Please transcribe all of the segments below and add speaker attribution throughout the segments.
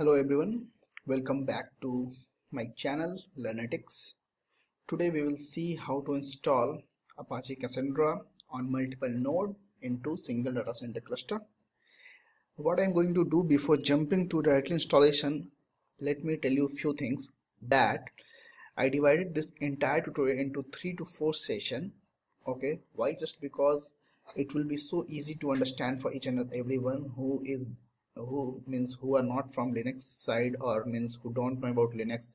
Speaker 1: Hello everyone, welcome back to my channel Learnetics. Today we will see how to install Apache Cassandra on multiple node into single data center cluster. What I'm going to do before jumping to directly installation, let me tell you a few things that I divided this entire tutorial into three to four session. Okay, why? Just because it will be so easy to understand for each and everyone who is who means who are not from linux side or means who don't know about linux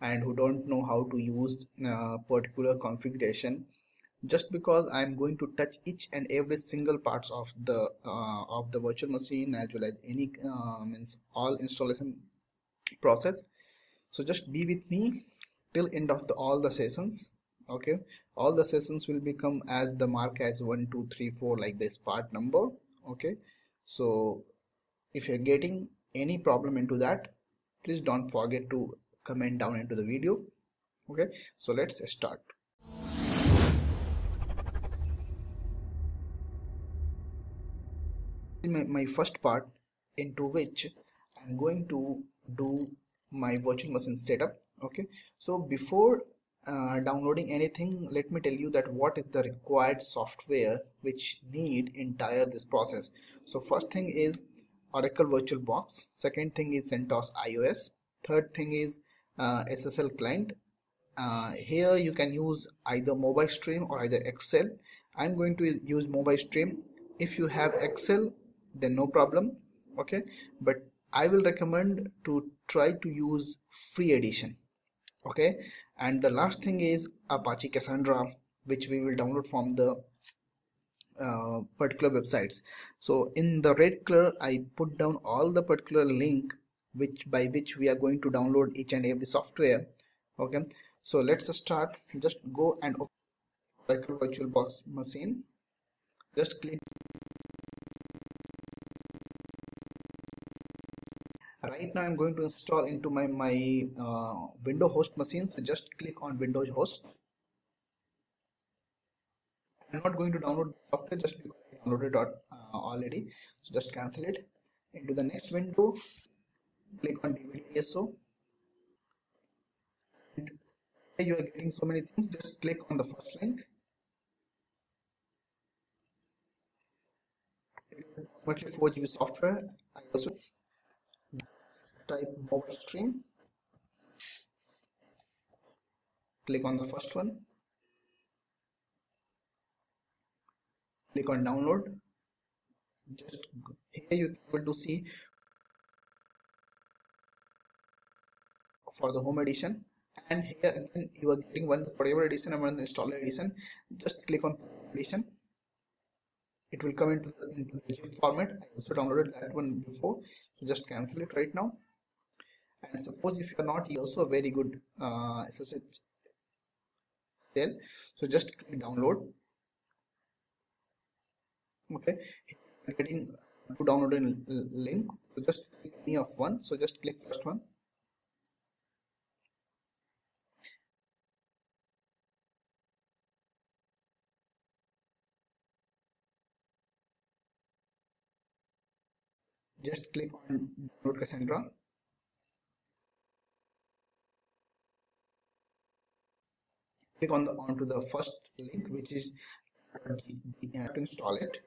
Speaker 1: and who don't know how to use uh, particular configuration. Just because i'm going to touch each and every single parts of the uh, of the virtual machine as well as any uh, means all installation process. So just be with me till end of the all the sessions okay? All the sessions will become as the mark as one two three four like this part number okay? So if you're getting any problem into that please don't forget to comment down into the video. Okay? So let's start. My, my first part into which i'm going to do my virtual machine setup. Okay? So before uh, downloading anything let me tell you that what is the required software which need entire this process. So first thing is Oracle VirtualBox. Second thing is CentOS ISO. Third thing is uh, SSL client. Uh, here you can use either MobaXterm or either Xshell. I'm going to use MobaXterm. If you have Xshell, then no problem. Okay, but I will recommend to try to use free edition. Okay, and the last thing is Apache Cassandra, which we will download from the uh, particular websites. So in the red color I put down all the particular link which by which we are going to download each and every software. Okay? So let's start. Just go and open virtual box machine. Just click. Right now I'm going to install into my my uh, window host machine. So just click on Windows host I'm not going to download software just because I downloaded it uh, already. So just cancel it. Into the next window, click on DVD. And you are getting so many things. Just click on the first link. Approximately 4 GB software. I also type mobile stream. Click on the first one click on download. Just here you able to see for the home edition. And here again you are getting one portable edition and one installer edition. Just click on edition. It will come into the, into the zip format. I also downloaded that one before. So just cancel it right now. And suppose if you are not you also a very good uh, SSH so just click download okay. Getting to download a link. So just click any of one. So just click first one. Just click on download Cassandra. Click on the onto the first link which is uh, to install it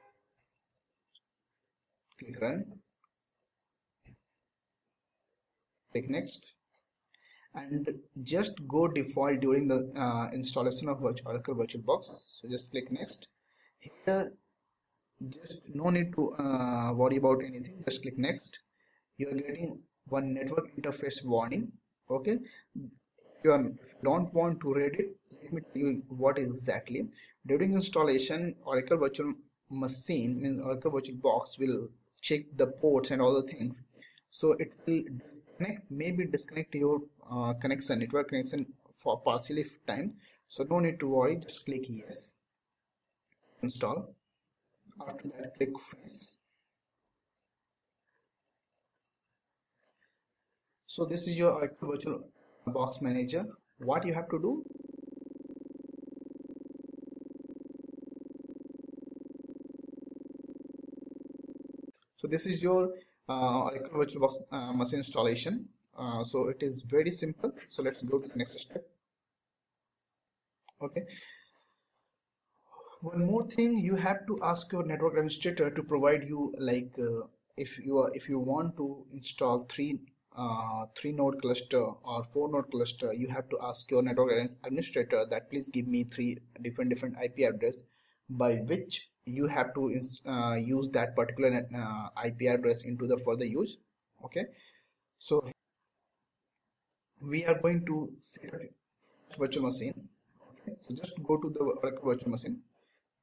Speaker 1: click run. Click next. And just go default during the uh, installation of Oracle VirtualBox so just click next. Here just no need to uh, worry about anything. Just click next. You are getting one network interface warning. Okay? You are, don't want to read it. Let me tell you what exactly. During installation Oracle Virtual Machine means Oracle virtual box will check the ports and all the things. So it will disconnect maybe disconnect your uh, connection network connection for partially time. So no need to worry just click yes. Install. After that click finish so this is your virtual box manager. What you have to do so this is your uh, VirtualBox uh, machine installation. Uh, so it is very simple. So let's go to the next step. Okay. One more thing, you have to ask your network administrator to provide you like uh, if you are if you want to install three uh, three node cluster or four node cluster, you have to ask your network administrator that please give me three different different IP address by which you have to uh, use that particular uh, IP address into the further use okay? So we are going to set up virtual machine okay? So just go to the virtual machine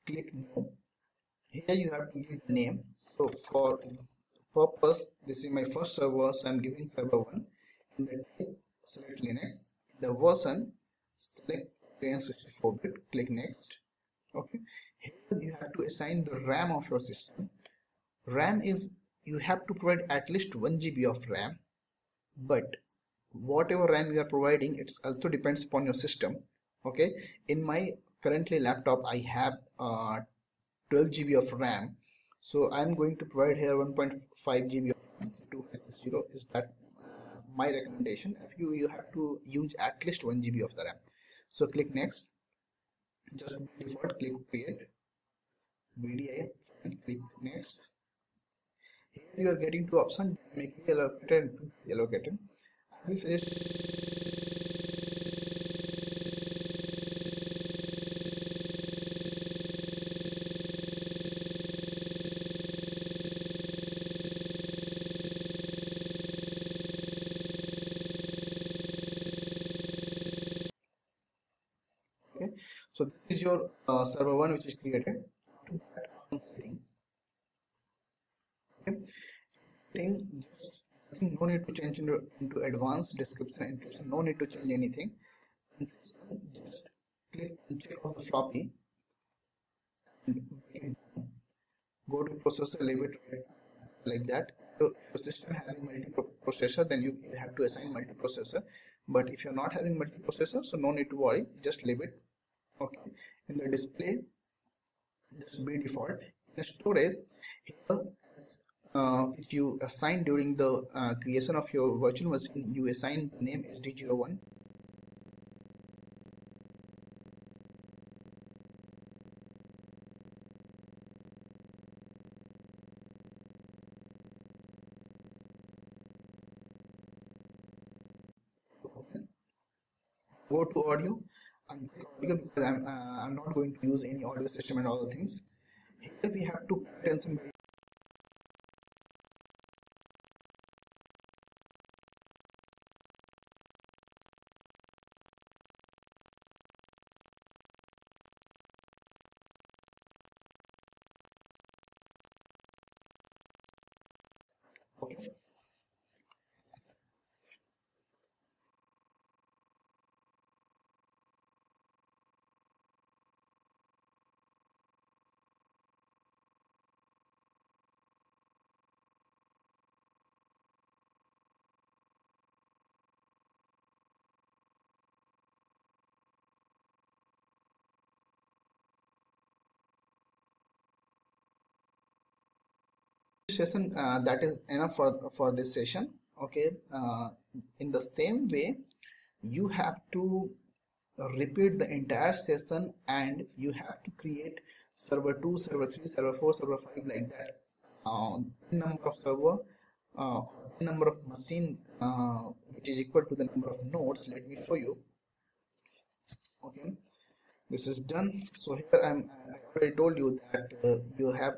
Speaker 1: click new here you have to give the name. So for purpose this is my first server so i'm giving server 1 in the type select linux. The version select 64 bit click next okay? Here you have to assign the ram of your system. Ram is you have to provide at least 1 gb of ram but whatever ram you are providing it also depends upon your system. Okay? In my currently laptop i have uh, 12 gb of ram. So i'm going to provide here 1.5 gb of 260 is that my recommendation. If you you have to use at least 1 gb of the ram. So click next just default click create? VDI and click next. Here you are getting two options. Dynamically allocated and allocated this is okay so this is your uh, server one which is created. Setting okay no need to change into, into advanced description no need to change anything. Just click and check on the floppy go to processor leave it like that. So your system having multi-processor then you have to assign multi-processor but if you're not having multi-processor so no need to worry. Just leave it. Okay in the display. Just be default. In storage here uh, which you assign during the uh, creation of your virtual machine you assign the name sd01 go to audio because I'm, uh, I'm not going to use any audio system and all the things. Here we have to pay attention okay session uh, that is enough for for this session okay? Uh, in the same way you have to repeat the entire session and you have to create server 2 server 3 server 4 server 5 like that. Uh, number of server uh, number of machine uh, which is equal to the number of nodes let me show you. Okay this is done. So here i'm i already told you that uh, you have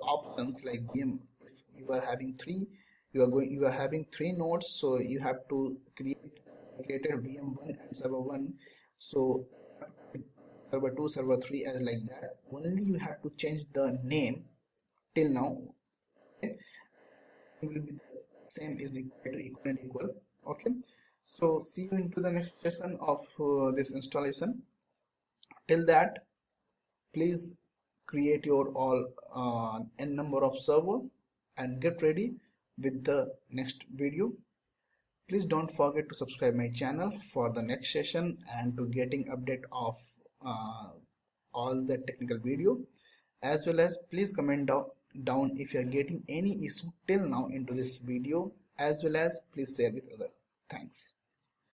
Speaker 1: options like VM if you are having three you are going you are having three nodes so you have to create created VM1 and server 1 so server 2 server 3 as like that. Only you have to change the name till now okay? It will be the same is equal to equal and equal okay? So see you into the next session of uh, this installation. Till that please create your all uh, n number of server and get ready with the next video. Please don't forget to subscribe my channel for the next session and to getting update of uh, all the technical video. As well as please comment down down if you are getting any issue till now into this video. As well as please share with other. Thanks